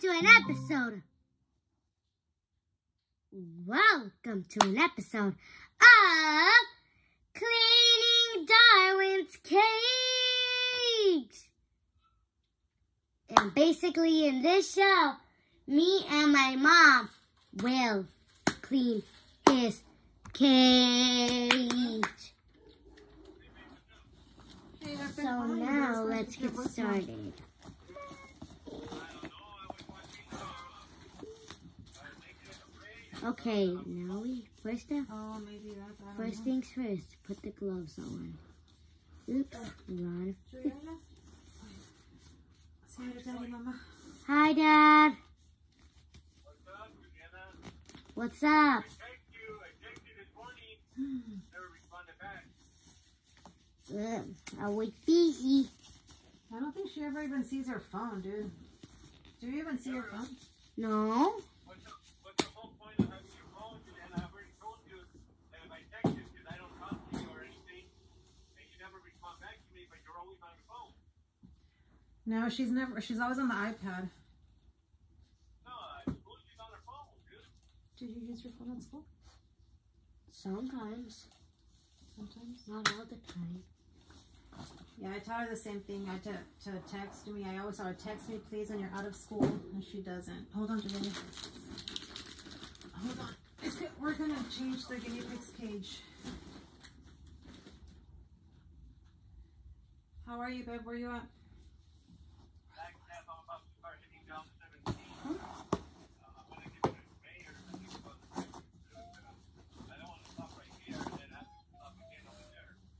to an episode. Welcome to an episode of Cleaning Darwin's Cage. And basically, in this show, me and my mom will clean his cage. So now let's get started. Okay, now we first step. Oh, maybe that. First know. things first, put the gloves on. Oops, uh, a lot. Juliana? Say hi to Daddy, Mama. Hi, Dad. What's up? Hmm. Ugh, I was busy. I don't think she ever even sees her phone, dude. Do you even see her phone? No. What's the, what's the whole point of having your phone? And I've already told you that if I text you because I don't talk to you or anything, and you never respond back to me, but you're always on your phone. No, she's never. She's always on the iPad. No, I suppose she's on her phone, dude. Do you use your phone at school? Sometimes, Sometimes. not all the time. Yeah, I taught her the same thing. I to to text me. I always tell her, text me please when you're out of school, and she doesn't. Hold on, Juliana. Hold on. It's good. We're gonna change the guinea pig's cage. How are you, babe? Where are you at? Back half, I'm about to start hitting down to 17. Uh, I'm going to give it a mayor. I think it's about the second, uh, I don't want to stop right here and then have to stop again over there. Right. So I want to Do you go, guys you know, really- but I'm just going to try to hold it all the way down to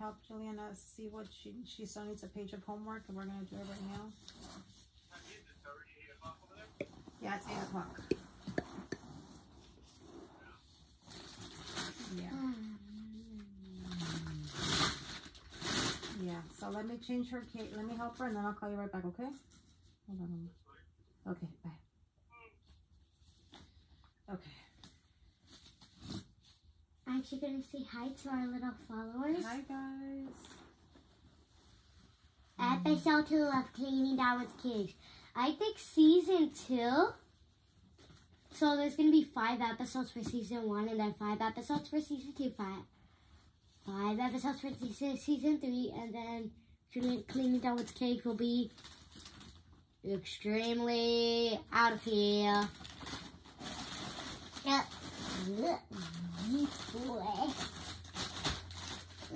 Help Juliana see what she she still needs a page of homework, and we're gonna do it right now. 8. Yeah, it's eight o'clock. Yeah. Yeah. So let me change her cage. Let me help her, and then I'll call you right back. Okay? Hold on. Okay. Bye. Okay. Aren't you gonna say hi to our little followers? Hi guys. Episode two of Cleaning Darwin's Cage. I think season two. So there's gonna be five episodes for season one, and then five episodes for season two. Five, five episodes for season season three, and then Cleaning Darwin's Cage will be extremely out of here. Yep. Ugh, boy.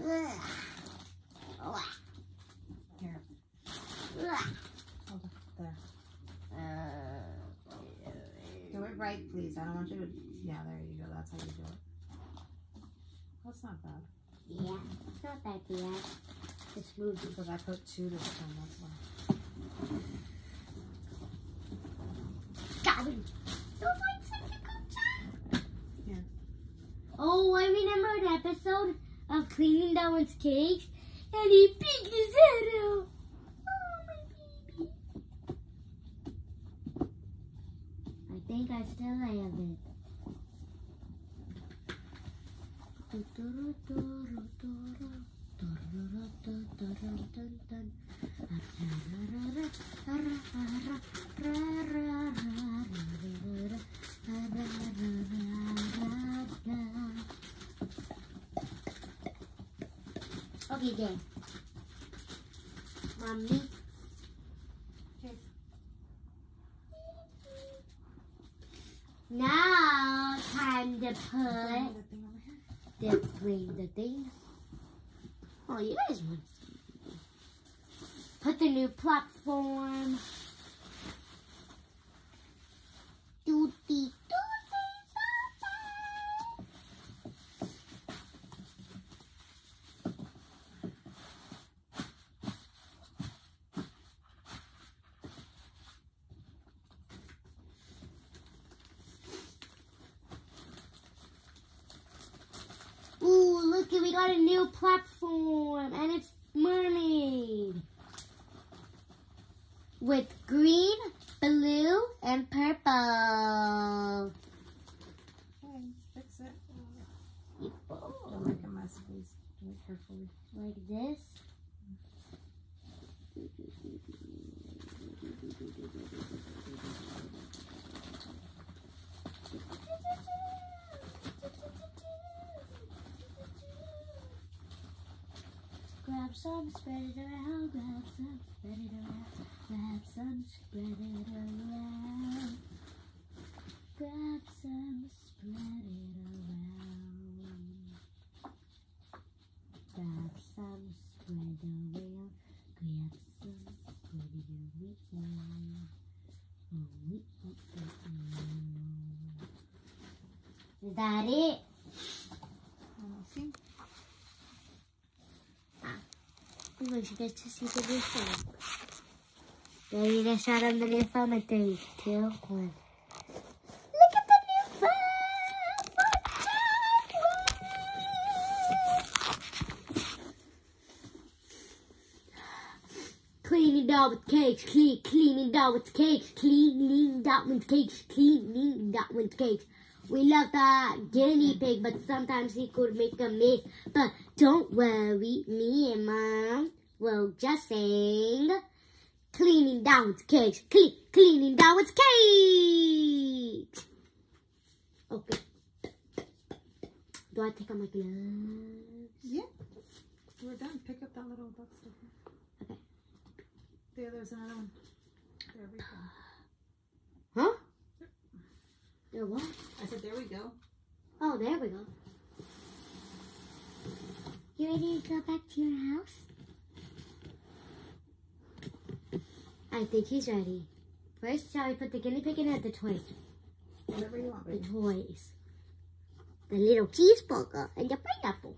Ugh. Ugh. Here. Hold on. There. Uh, Do it right, please. I don't want you to. Yeah, there you go. That's how you do it. That's not bad. yeah, it's not that bad. Just move. Because I put two this time. That's why. Got him. Don't like such a good job. Yeah. Oh, I remember an episode Cleaning Darwin's Cage, and he peeked his head out. Oh, my baby. I think I still have it. Okay, then. Mommy. Now, time to put the thing the bring the thing. Oh, you guys want to see. Put the new platform. Got a new platform and it's mermaid. With green, blue, and purple. Okay, fix it. Don't make a mess, please. Do it carefully. Like this. Grab some, spread it around, grab some, spread it around, grab some, spread it around. Grab some, spread it around. Grab some, spread it around. Grab some, spread it around. Oh, mm, mm, mm, mm. Is that it? Let me see. Going to get to see the new phone. Ready to shot on the new phone in three, two, one. Look at the new! Cleaning Darwin's Cage, clean, cleaning Darwin's Cage, clean, cleaning Darwin's Cage, cleaning Darwin's Cage. We love the guinea pig, but sometimes he could make a mess. But don't worry, me and mom will just sing. Cleaning Darwin's Cage, clean, cleaning down with cakes. Okay. Do I take off my gloves? Yeah. We're done. Pick up that little box. Okay. There, there's another one. There we go. Huh? There what? I said, there we go. Oh, there we go. You ready to go back to your house? I think he's ready. First, shall we put the guinea pig in or the toys? Whatever you want, The toys. The little cheeseburger and the pineapple.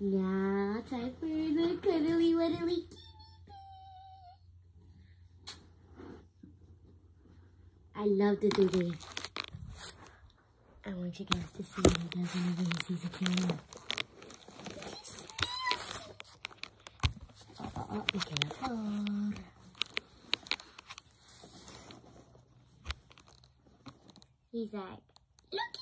Now, time for the cuddly wuddly I love to do this. I want you guys to see what he does whenever he sees a camera. Oh, oh, oh. He's like, look.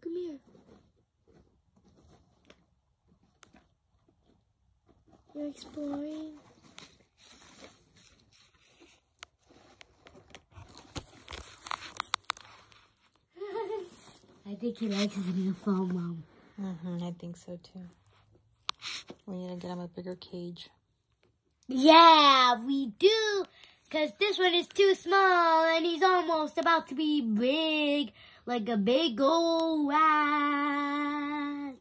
Come here. You're exploring. I think he likes his new phone, Mom. Mm-hmm, I think so too. We need to get him a bigger cage. Yeah, we do. Because this one is too small and he's almost about to be big. Like a big old rat.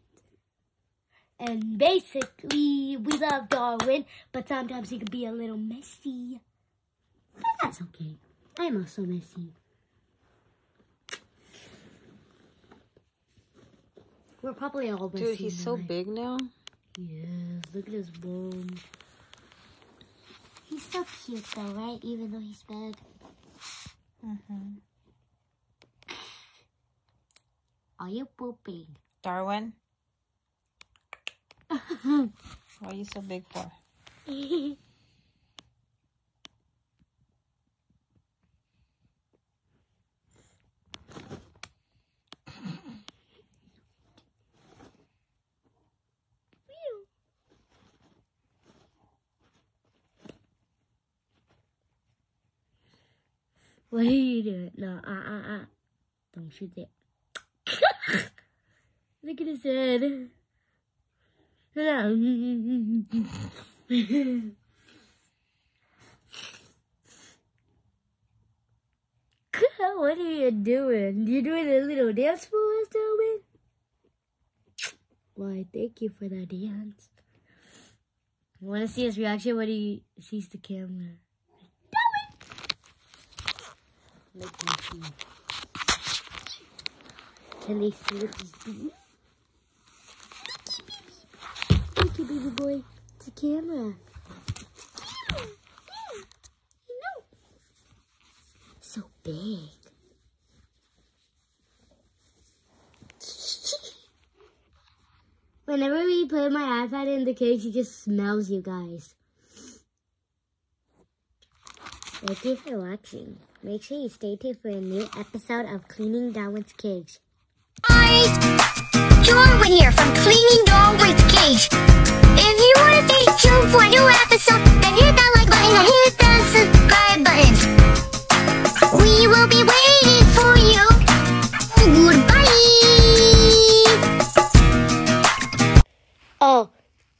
And basically, we love Darwin, but sometimes he can be a little messy. But that's okay. I'm also messy. We're probably all messy. Dude, he's so life. big now. Yes, look at his bum. He's so cute though, right? Even though he's big. Mm-hmm. Are you pooping? Darwin, what are you so big for? what are you doing? No, uh, uh, uh. Don't shoot it. Look at his head. What are you doing? You doing a little dance for us, Darwin? Why, thank you for that dance. Want to see his reaction when he sees the camera. Let me see. Can they see what this be? Thank you, baby boy. It's a camera. So big. Whenever we put my iPad in the cage, he just smells you guys. Thank you for watching. Make sure you stay tuned for a new episode of Cleaning Darwin's Cage. Hi, Darwin here from Cleaning Darwin's Cage. If you want to stay tuned for a new episode, then hit that like button and hit that subscribe button. We will be waiting for you. Goodbye. Oh,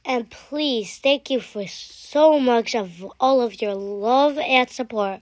and please, thank you for so much of all of your love and support.